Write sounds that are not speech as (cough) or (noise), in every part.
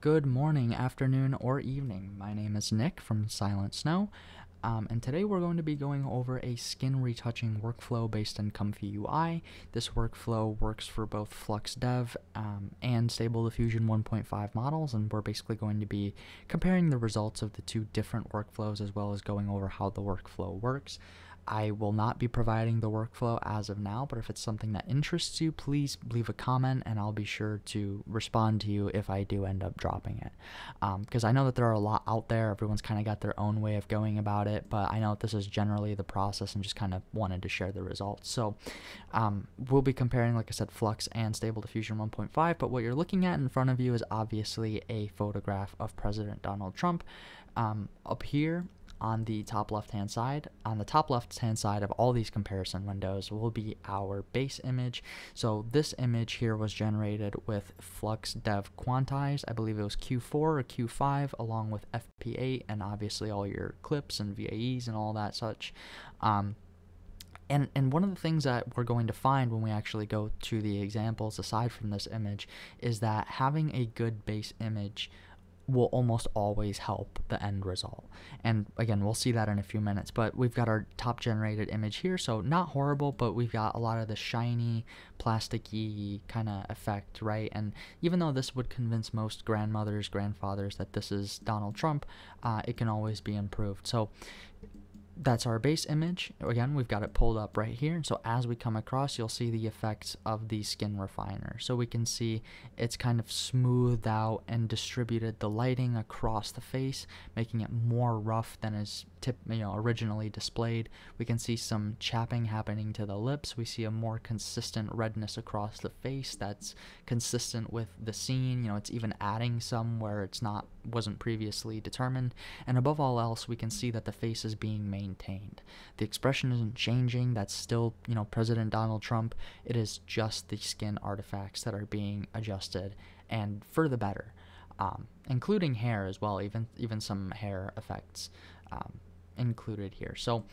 Good morning, afternoon, or evening. My name is Nick from Silent Snow, um, and today we're going to be going over a skin retouching workflow based on Comfy UI. This workflow works for both Flux Dev um, and Stable Diffusion 1.5 models, and we're basically going to be comparing the results of the two different workflows as well as going over how the workflow works. I will not be providing the workflow as of now, but if it's something that interests you, please leave a comment and I'll be sure to respond to you if I do end up dropping it. Because um, I know that there are a lot out there, everyone's kind of got their own way of going about it, but I know that this is generally the process and just kind of wanted to share the results. So um, we'll be comparing, like I said, Flux and Stable Diffusion 1.5, but what you're looking at in front of you is obviously a photograph of President Donald Trump. Um, up here on the top left hand side. On the top left hand side of all these comparison windows will be our base image. So this image here was generated with Flux Dev Quantize. I believe it was Q4 or Q5 along with FP8 and obviously all your clips and VAEs and all that such. Um, and, and one of the things that we're going to find when we actually go to the examples aside from this image is that having a good base image will almost always help the end result. And again, we'll see that in a few minutes, but we've got our top generated image here, so not horrible, but we've got a lot of the shiny, plasticky kind of effect, right? And even though this would convince most grandmothers, grandfathers that this is Donald Trump, uh, it can always be improved. So that's our base image. Again, we've got it pulled up right here. So as we come across, you'll see the effects of the skin refiner. So we can see it's kind of smoothed out and distributed the lighting across the face, making it more rough than is tip, you know, originally displayed. We can see some chapping happening to the lips. We see a more consistent redness across the face that's consistent with the scene. You know, it's even adding some where it's not wasn't previously determined. And above all else, we can see that the face is being maintained. The expression isn't changing. That's still, you know, President Donald Trump. It is just the skin artifacts that are being adjusted and for the better. Um, including hair as well, even even some hair effects. Um, included here. So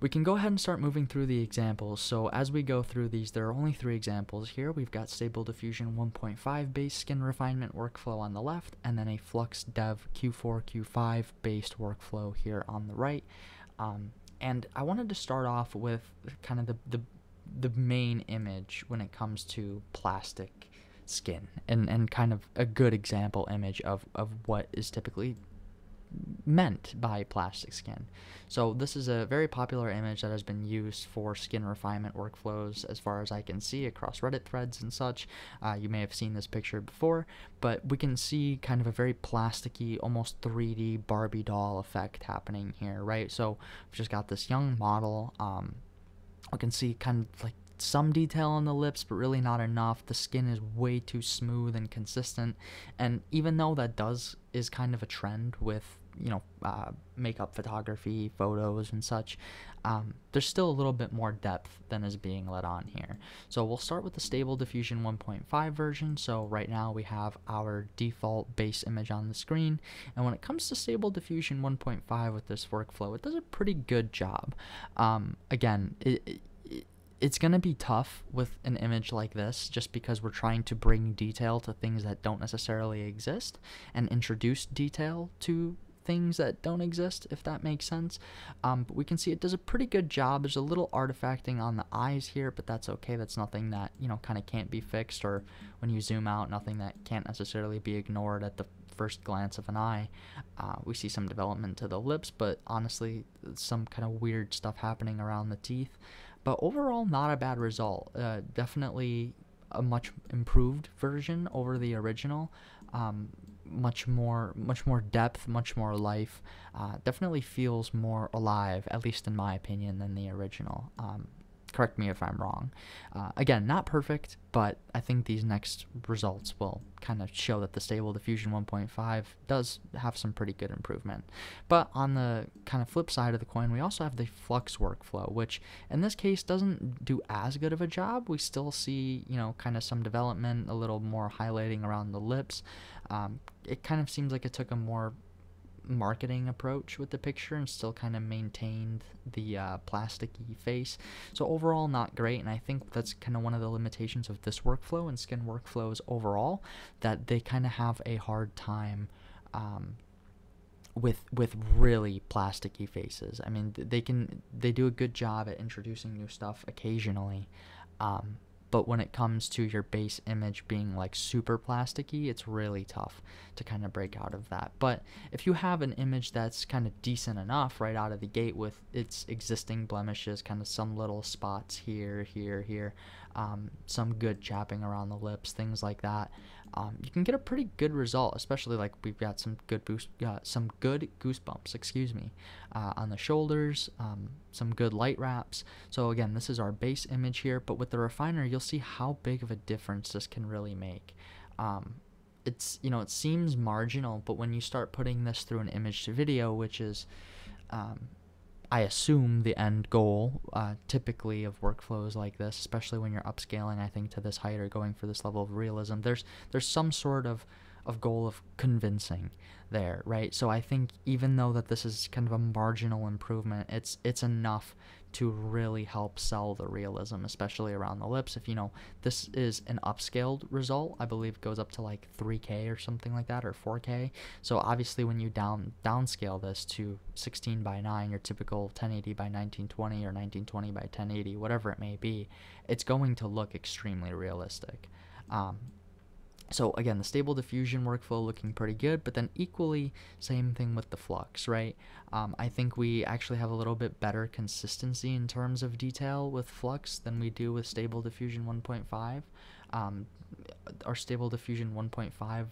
we can go ahead and start moving through the examples. So as we go through these, there are only three examples here. We've got Stable Diffusion 1.5 base skin refinement workflow on the left, and then a Flux Dev Q4, Q5 based workflow here on the right. Um, and I wanted to start off with kind of the, the, the main image when it comes to plastic skin and, and kind of a good example image of, of what is typically meant by plastic skin. So this is a very popular image that has been used for skin refinement workflows as far as I can see across Reddit threads and such. Uh, you may have seen this picture before, but we can see kind of a very plasticky, almost 3D Barbie doll effect happening here, right? So we've just got this young model. Um, we can see kind of like some detail on the lips, but really not enough. The skin is way too smooth and consistent. And even though that does is kind of a trend with you know uh, makeup photography, photos, and such, um, there's still a little bit more depth than is being let on here. So we'll start with the Stable Diffusion 1.5 version. So right now we have our default base image on the screen, and when it comes to Stable Diffusion 1.5 with this workflow, it does a pretty good job. Um, again, it, it it's going to be tough with an image like this just because we're trying to bring detail to things that don't necessarily exist and introduce detail to things that don't exist, if that makes sense. Um, but we can see it does a pretty good job. There's a little artifacting on the eyes here, but that's okay. That's nothing that, you know, kind of can't be fixed or when you zoom out, nothing that can't necessarily be ignored at the first glance of an eye. Uh, we see some development to the lips, but honestly, some kind of weird stuff happening around the teeth. But overall, not a bad result. Uh, definitely a much improved version over the original. Um, much more, much more depth, much more life. Uh, definitely feels more alive, at least in my opinion, than the original. Um, correct me if I'm wrong. Uh, again, not perfect, but I think these next results will kind of show that the Stable Diffusion 1.5 does have some pretty good improvement. But on the kind of flip side of the coin, we also have the Flux workflow, which in this case doesn't do as good of a job. We still see, you know, kind of some development, a little more highlighting around the lips. Um, it kind of seems like it took a more marketing approach with the picture and still kind of maintained the uh, plasticky face. So overall, not great. And I think that's kind of one of the limitations of this workflow and skin workflows overall, that they kind of have a hard time. Um, with with really plasticky faces. I mean, they can they do a good job at introducing new stuff occasionally, um, but when it comes to your base image being like super plasticky, it's really tough to kind of break out of that. But if you have an image that's kind of decent enough right out of the gate with its existing blemishes, kind of some little spots here, here, here, um, some good chapping around the lips, things like that, um, you can get a pretty good result. Especially like we've got some good boost, uh, some good goosebumps, excuse me, uh, on the shoulders, um, some good light wraps. So again, this is our base image here, but with the refiner, you'll see how big of a difference this can really make. Um, it's you know it seems marginal, but when you start putting this through an image to video, which is um, I assume the end goal, uh, typically of workflows like this, especially when you're upscaling, I think to this height or going for this level of realism, there's there's some sort of of goal of convincing there, right? So I think even though that this is kind of a marginal improvement, it's it's enough to really help sell the realism, especially around the lips. If you know this is an upscaled result, I believe goes up to like 3K or something like that, or 4K. So obviously, when you down downscale this to 16 by 9, your typical 1080 by 1920 or 1920 by 1080, whatever it may be, it's going to look extremely realistic. Um, so again, the stable diffusion workflow looking pretty good, but then equally same thing with the flux, right? Um, I think we actually have a little bit better consistency in terms of detail with flux than we do with stable diffusion 1.5. Um, our stable diffusion 1.5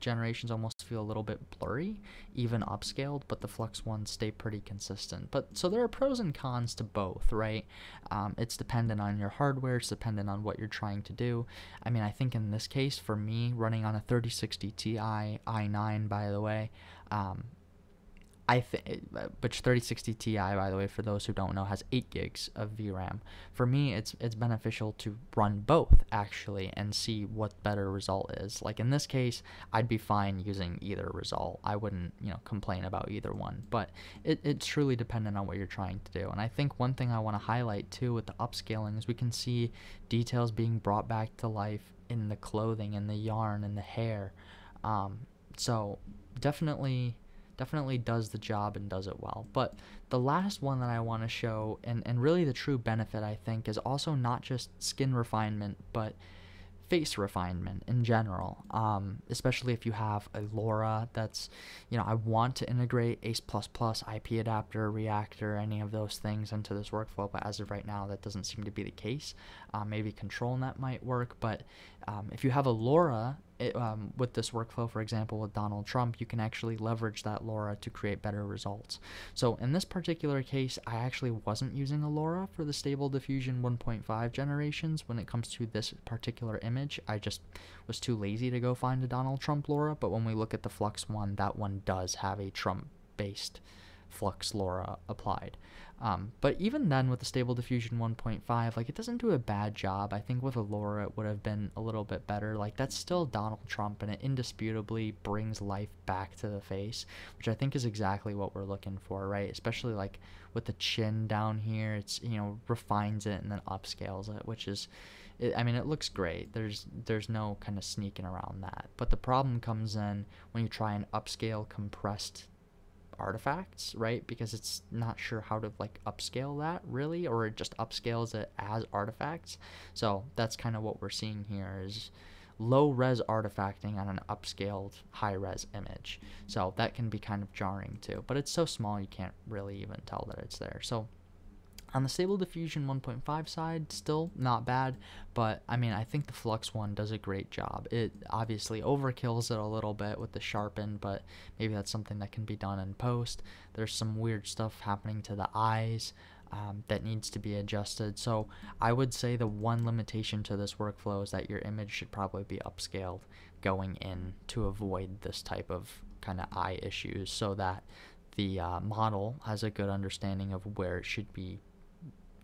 generations almost feel a little bit blurry, even upscaled, but the Flux ones stay pretty consistent. But so there are pros and cons to both, right? Um, it's dependent on your hardware, it's dependent on what you're trying to do. I mean, I think in this case, for me, running on a 3060 Ti i9, by the way, um, I think, which 3060 Ti, by the way, for those who don't know, has eight gigs of VRAM. For me, it's it's beneficial to run both actually and see what better result is. Like in this case, I'd be fine using either result. I wouldn't, you know, complain about either one. But it, it's truly dependent on what you're trying to do. And I think one thing I want to highlight too with the upscaling is we can see details being brought back to life in the clothing and the yarn and the hair. Um, so definitely definitely does the job and does it well. But the last one that I want to show, and, and really the true benefit, I think, is also not just skin refinement, but face refinement in general, um, especially if you have a LoRa that's, you know, I want to integrate ACE++, Plus IP adapter, reactor, any of those things into this workflow, but as of right now, that doesn't seem to be the case. Uh, maybe ControlNet might work, but um, if you have a LoRa it, um, with this workflow, for example, with Donald Trump, you can actually leverage that LoRa to create better results. So in this particular case, I actually wasn't using a LoRa for the Stable Diffusion 1.5 generations when it comes to this particular image. I just was too lazy to go find a Donald Trump LoRa, but when we look at the Flux one, that one does have a Trump-based Flux LoRa applied. Um, but even then, with the Stable Diffusion 1.5, like it doesn't do a bad job. I think with a LoRa, it would have been a little bit better. Like that's still Donald Trump, and it indisputably brings life back to the face, which I think is exactly what we're looking for, right? Especially like with the chin down here, it's you know refines it and then upscales it, which is. It, I mean, it looks great. There's there's no kind of sneaking around that. But the problem comes in when you try and upscale compressed artifacts, right? Because it's not sure how to like upscale that really, or it just upscales it as artifacts. So that's kind of what we're seeing here is low res artifacting on an upscaled high res image. So that can be kind of jarring too, but it's so small you can't really even tell that it's there. So on the Stable Diffusion 1.5 side, still not bad, but I mean, I think the Flux one does a great job. It obviously overkills it a little bit with the sharpen, but maybe that's something that can be done in post. There's some weird stuff happening to the eyes um, that needs to be adjusted. So I would say the one limitation to this workflow is that your image should probably be upscaled going in to avoid this type of kind of eye issues so that the uh, model has a good understanding of where it should be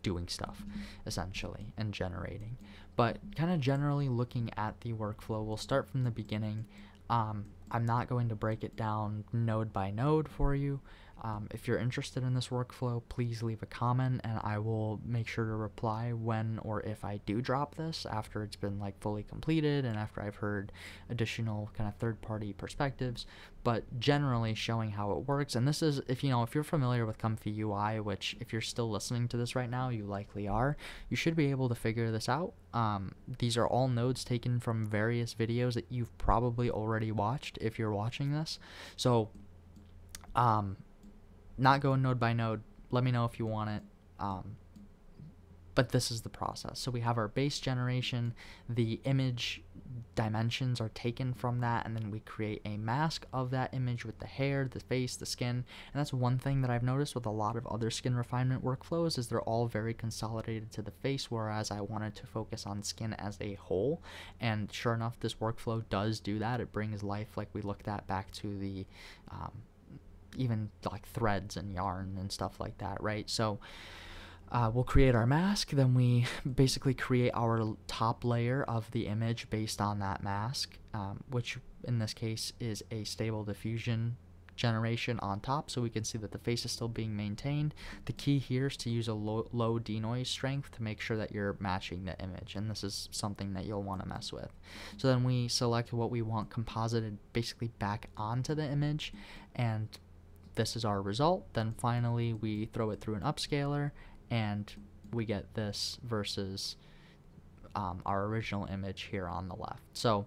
doing stuff essentially and generating. But kind of generally looking at the workflow, we'll start from the beginning. Um, I'm not going to break it down node by node for you. Um, if you're interested in this workflow, please leave a comment and I will make sure to reply when or if I do drop this after it's been like fully completed and after I've heard additional kind of third party perspectives, but generally showing how it works. And this is, if you know, if you're familiar with Comfy UI, which if you're still listening to this right now, you likely are, you should be able to figure this out. Um, these are all nodes taken from various videos that you've probably already watched if you're watching this. So, um, not going node by node. Let me know if you want it. Um, but this is the process. So we have our base generation, the image dimensions are taken from that, and then we create a mask of that image with the hair, the face, the skin. And that's one thing that I've noticed with a lot of other skin refinement workflows is they're all very consolidated to the face, whereas I wanted to focus on skin as a whole. And sure enough, this workflow does do that. It brings life like we looked at back to the um, even like threads and yarn and stuff like that, right? So uh, we'll create our mask, then we (laughs) basically create our top layer of the image based on that mask, um, which in this case is a stable diffusion generation on top so we can see that the face is still being maintained. The key here is to use a low, low denoise strength to make sure that you're matching the image and this is something that you'll want to mess with. So then we select what we want composited basically back onto the image and this is our result. Then finally we throw it through an upscaler and we get this versus um, our original image here on the left. So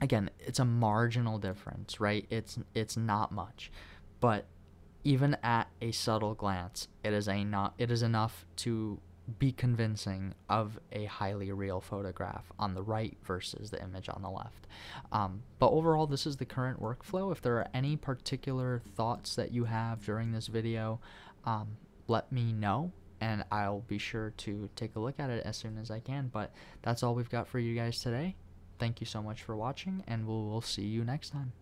again, it's a marginal difference, right? It's it's not much, but even at a subtle glance, it is a not it is enough to be convincing of a highly real photograph on the right versus the image on the left. Um, but overall, this is the current workflow. If there are any particular thoughts that you have during this video, um, let me know and I'll be sure to take a look at it as soon as I can. But that's all we've got for you guys today. Thank you so much for watching, and we'll, we'll see you next time.